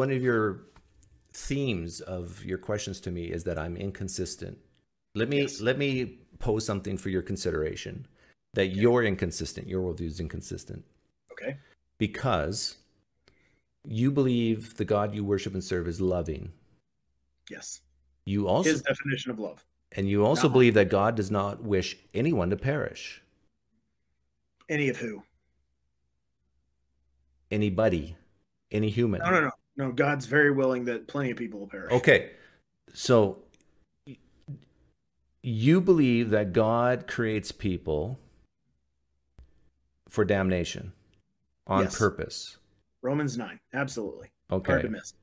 one of your themes of your questions to me is that I'm inconsistent. Let me Yes. let me pose something for your consideration. That you're inconsistent. Your worldview is inconsistent Okay. because you believe the God you worship and serve is loving. Yes. You also His definition of love. and you also No. believe that God does not wish anyone to perish. Any of who? Anybody, any human. No, no, no. No, God's very willing that plenty of people will perish. Okay. So you believe that God creates people for damnation on Yes. purpose. Romans 9. Absolutely. Hard Okay. to miss.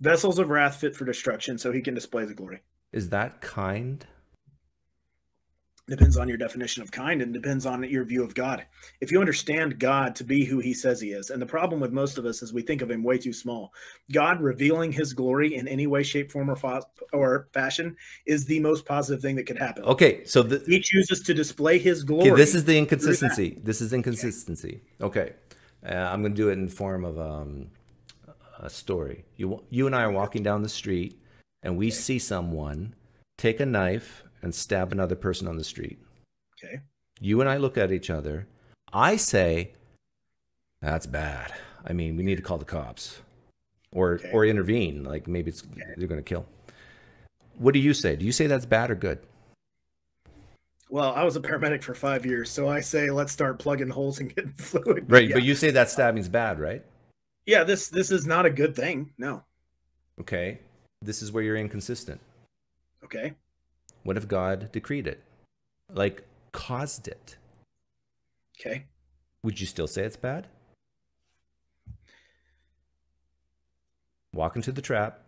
Vessels of wrath fit for destruction so he can display the glory. Is that kind? Depends on your definition of kind and depends on your view of God. If you understand God to be who he says he is, and the problem with most of us is we think of him way too small. God revealing his glory in any way, shape, form, or, fa- or fashion is the most positive thing that could happen. Okay. So the, He chooses to display his glory. okay, this is the inconsistency. This is inconsistency. Okay. Uh, I'm going to do it in form of um, a story. You you and I are walking down the street and we see someone take a knife and stab another person on the street. okay. You and I look at each other. I say, "That's bad. I mean, we need to call the cops, or Okay. or intervene. Like maybe it's they're going to kill." What do you say? Do you say that's bad or good? Well, I was a paramedic for five years, so I say let's start plugging holes and getting fluid. Right, Yeah. but you say that stabbing's bad, right? yeah, this this is not a good thing. No. Okay, this is where you're inconsistent. Okay. What if God decreed it, like caused it? Okay. Would you still say it's bad? Walk into the trap.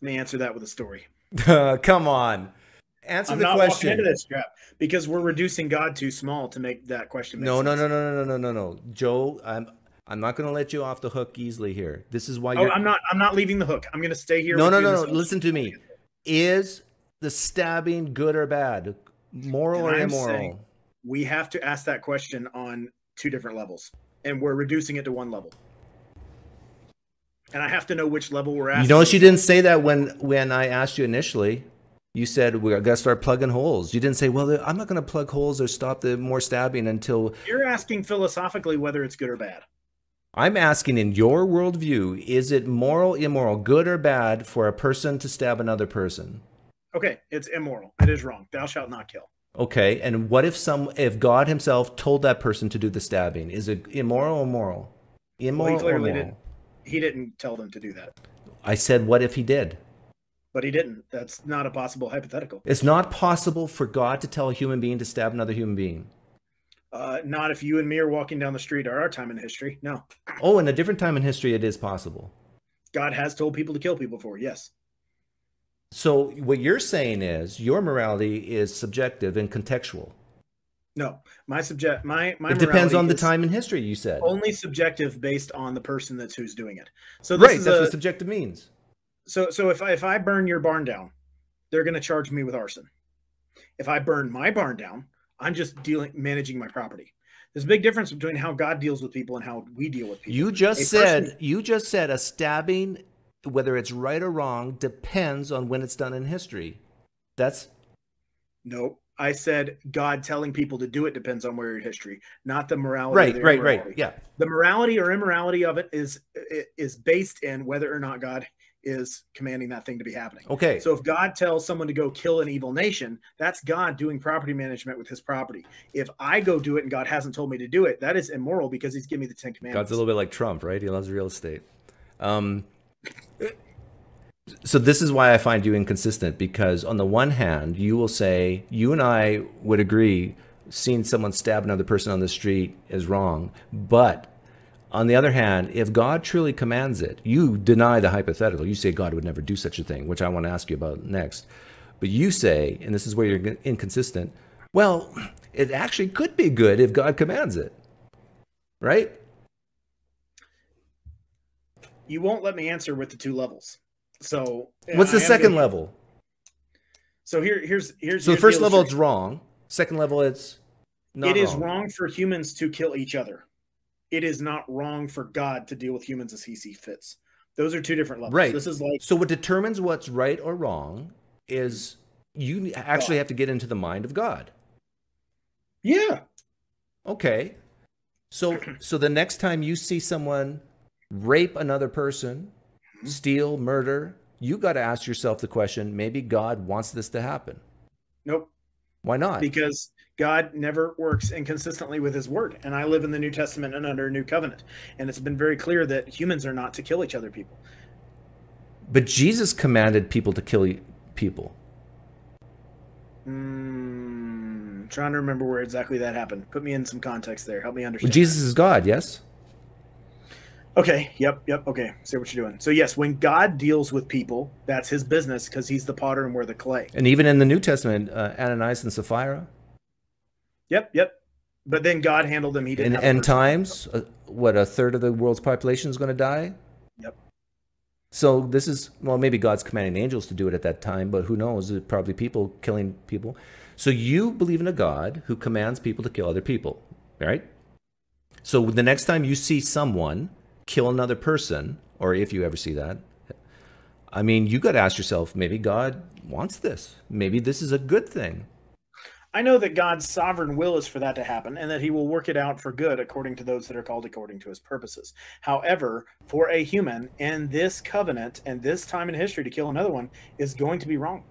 Let me answer that with a story. Come on. Answer I'm the not question. walking into this trap because we're reducing God too small to make that question. Make No, no, no, no, no, no, no, no, no. Joe, I'm I'm not going to let you off the hook easily here. This is why Oh, you're I'm not. I'm not leaving the hook. I'm going to stay here. No, no, no, no. Listen to me. Is the stabbing good or bad? Moral And or I'm immoral? We have to ask that question on two different levels, and we're reducing it to one level. And I have to know which level we're asking. You notice you didn't say that when when I asked you initially. You said we got to start plugging holes. You didn't say, "Well, I'm not going to plug holes or stop the more stabbing until." You're asking philosophically whether it's good or bad. I'm asking, in your worldview, is it moral, immoral, good or bad for a person to stab another person? Okay, it's immoral. It is wrong. Thou shalt not kill. Okay, and what if some if God Himself told that person to do the stabbing? Is it immoral or moral? Immoral or clearly moral? didn't. He didn't tell them to do that, I said, what if He did? but he didn't. That's not a possible hypothetical. It's not possible for God to tell a human being to stab another human being. Uh, not if you and me are walking down the street at our time in history. No, Oh, in a different time in history, it is possible. God has told people to kill people for. Yes. So what you're saying is your morality is subjective and contextual. No, my subject, my my. it depends on the time in history. You said Only subjective based on the person that's who's doing it. So this right. is That's a, what subjective means. so so if I if I burn your barn down, they're going to charge me with arson. If I burn my barn down, I'm just dealing managing my property. There's a big difference between how God deals with people and how we deal with people. You just A said person- you just said a stabbing, whether it's right or wrong, depends on when it's done in history. That's Nope. I said God telling people to do it depends on where your history, not the morality. or right, right, right. Yeah. The morality or immorality of it is is based in whether or not God is commanding that thing to be happening. Okay. So if God tells someone to go kill an evil nation, that's God doing property management with his property. If I go do it and God hasn't told me to do it, that is immoral because he's giving me the Ten Commandments. God's a little bit like Trump, right? He loves real estate. Um, so this is why I find you inconsistent because on the one hand, you will say you and I would agree seeing someone stab another person on the street is wrong, but on the other hand, if God truly commands it, you deny the hypothetical. You say God would never do such a thing, which I want to ask you about next. But you say, and this is where you're inconsistent, well, it actually could be good if God commands it. Right? you won't let me answer with the two levels. So What's the second gonna- level? So here, here's here's So the first level it's wrong. Second level it's Not it wrong. is wrong for humans to kill each other. It is not wrong for God to deal with humans as he sees fits. Those are two different levels. Right. This is like so. What determines what's right or wrong is you actually God. have to get into the mind of God. Yeah. Okay. So so the next time you see someone rape another person, mm-hmm. steal, murder, you got to ask yourself the question, maybe God wants this to happen. Nope. Why not? Because God never works inconsistently with his word. And I live in the New Testament and under a new covenant. And it's been very clear that humans are not to kill each other people. But Jesus commanded people to kill people. Mm, trying to remember where exactly that happened. Put me in some context there. Help me understand. Well, Jesus is God, yes? Okay. Yep. Yep. Okay. See what you're doing. So yes, when God deals with people, that's His business because He's the potter and we're the clay. And even in the New Testament, uh, Ananias and Sapphira. Yep. Yep. But then God handled them. He didn't. In end times, uh, what a third of the world's population is going to die. Yep. So this is well, maybe God's commanding angels to do it at that time, but who knows? It's Probably people killing people. So you believe in a God who commands people to kill other people, right? So the next time you see someone kill another person, or if you ever see that, I mean, you got to ask yourself, maybe God wants this. Maybe this is a good thing. I know that God's sovereign will is for that to happen and that he will work it out for good according to those that are called according to his purposes. However, for a human in this covenant and this time in history to kill another one is going to be wrong.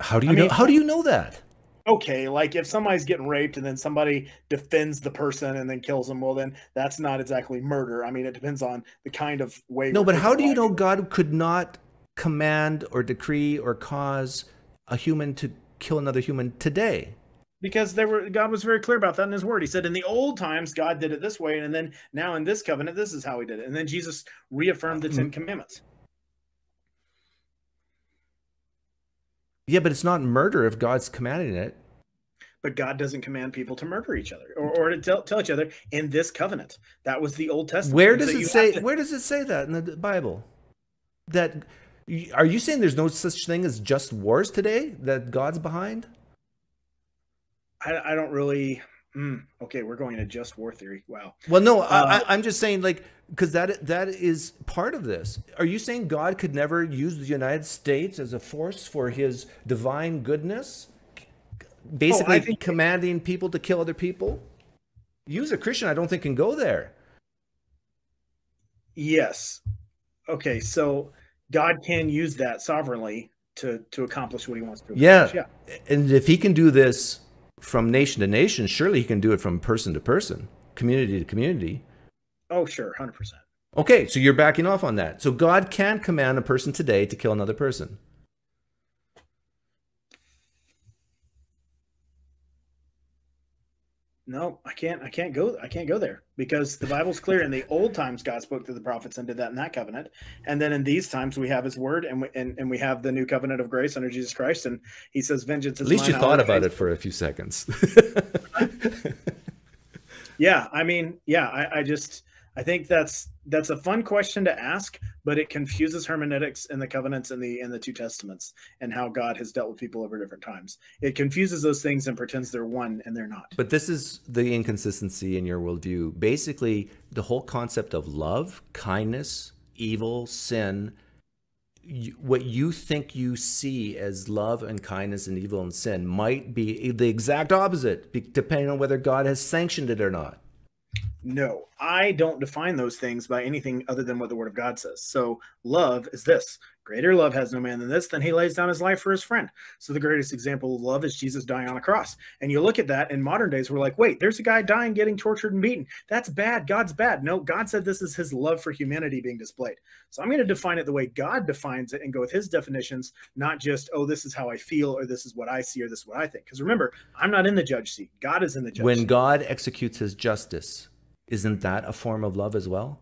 How do you I know mean, how do you know that? Okay, like if somebody's getting raped and then somebody defends the person and then kills them, well, then that's not exactly murder. I mean, it depends on the kind of way. No, but how do you know God could not command or decree or cause a human to kill another human today? Because there were God was very clear about that in His Word. He said, "In the old times, God did it this way, and then now in this covenant, this is how He did it." And then Jesus reaffirmed the hmm. Ten Commandments. Yeah, but it's not murder if God's commanding it. But God doesn't command people to murder each other or, or to tell, tell each other in this covenant. That was the Old Testament. Where does so it say? To... Where does it say that in the Bible? That are you saying there's no such thing as just wars today that God's behind? I, I don't really. Mm, okay, we're going to just war theory. Wow. Well, no, uh, I, I'm just saying like because that that is part of this. Are you saying God could never use the United States as a force for His divine goodness? Basically, oh, commanding people to kill other people. You as a Christian, I don't think can go there. Yes. Okay, so God can use that sovereignly to to accomplish what He wants to. Yeah. yeah. And if He can do this from nation to nation, surely He can do it from person to person, community to community. Oh, sure, hundred percent. Okay, so you're backing off on that. So God can command a person today to kill another person. No, I can't. I can't go. I can't go there because the Bible's clear. In the old times, God spoke to the prophets and did that in that covenant, and then in these times, we have His word, and we, and, and we have the new covenant of grace under Jesus Christ, and He says, "Vengeance is." At least you thought about it for a few seconds. yeah, I mean, yeah, I, I just I think that's that's a fun question to ask, but it confuses hermeneutics in the covenants and the in the two testaments and how God has dealt with people over different times. It confuses those things and pretends they're one and they're not. But this is the inconsistency in your worldview. Basically, the whole concept of love, kindness, evil, sin, what you think you see as love and kindness and evil and sin might be the exact opposite, depending on whether God has sanctioned it or not. No, I don't define those things by anything other than what the Word of God says. So, love is this greater love has no man than this, than he lays down his life for his friend. So, the greatest example of love is Jesus dying on a cross. And you look at that in modern days, we're like, wait, there's a guy dying, getting tortured and beaten. That's bad. God's bad. No, God said this is his love for humanity being displayed. So, I'm going to define it the way God defines it and go with his definitions, not just, oh, this is how I feel, or this is what I see, or this is what I think. Because remember, I'm not in the judge seat, God is in the judge when seat. God executes his justice, isn't that a form of love as well?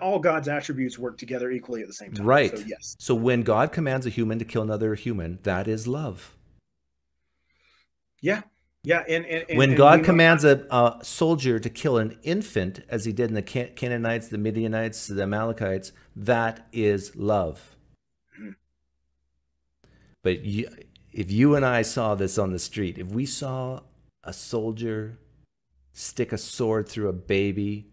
All God's attributes work together equally at the same time. Right. So, yes. So when God commands a human to kill another human, that is love. Yeah. Yeah. And, and, and when God commands a, a, soldier to kill an infant, as he did in the Can- Canaanites, the Midianites, the Amalekites, that is love. But you, if you and I saw this on the street, if we saw a soldier stick a sword through a baby,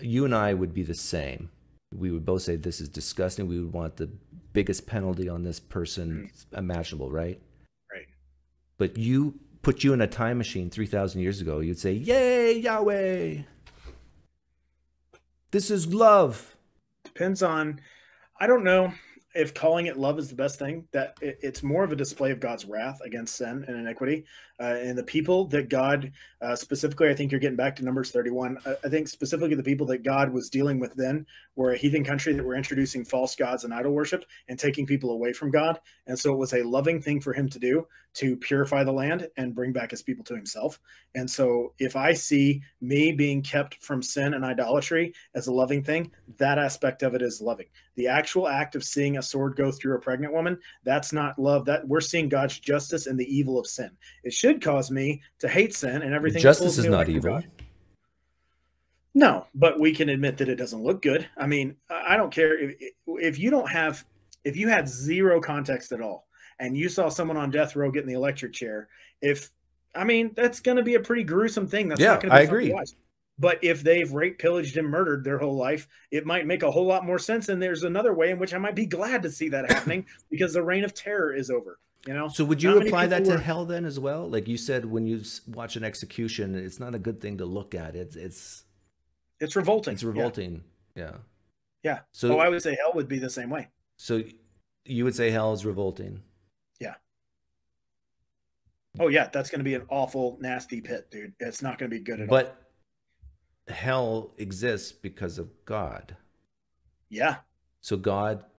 you and I would be the same. We would both say this is disgusting. We would want the biggest penalty on this person mm. imaginable, right? Right. But you put you in a time machine 3,000 years ago, you'd say, Yay, Yahweh! This is love. Depends on, I don't know if calling it love is the best thing. That it, it's more of a display of God's wrath against sin and iniquity. Uh, and the people that God, uh, specifically, I think you're getting back to Numbers 31. I, I, think specifically the people that God was dealing with then were a heathen country that were introducing false gods and idol worship and taking people away from God. And so it was a loving thing for him to do to purify the land and bring back his people to himself. And so if I see me being kept from sin and idolatry as a loving thing, that aspect of it is loving. The actual act of seeing a sword go through a pregnant woman, that's not love. That we're seeing God's justice and the evil of sin. It should cause me to hate sin and everything. Justice is not evil. No, but we can admit that it doesn't look good. I mean, I don't care if, if you don't have, if you had zero context at all and you saw someone on death row get in the electric chair, if, I mean, that's going to be a pretty gruesome thing. That's yeah, not going to be I agree. But if they've raped, pillaged, and murdered their whole life, it might make a whole lot more sense. And there's another way in which I might be glad to see that happening because the reign of terror is over. You know. So would you apply that to were... hell then as well? Like you said, when you watch an execution, it's not a good thing to look at. It's it's it's revolting. It's revolting. Yeah. Yeah. yeah. So oh, I would say hell would be the same way. So you would say hell is revolting. Yeah. Oh yeah, that's going to be an awful, nasty pit, dude. It's not going to be good at but all. But hell exists because of God. Yeah. So God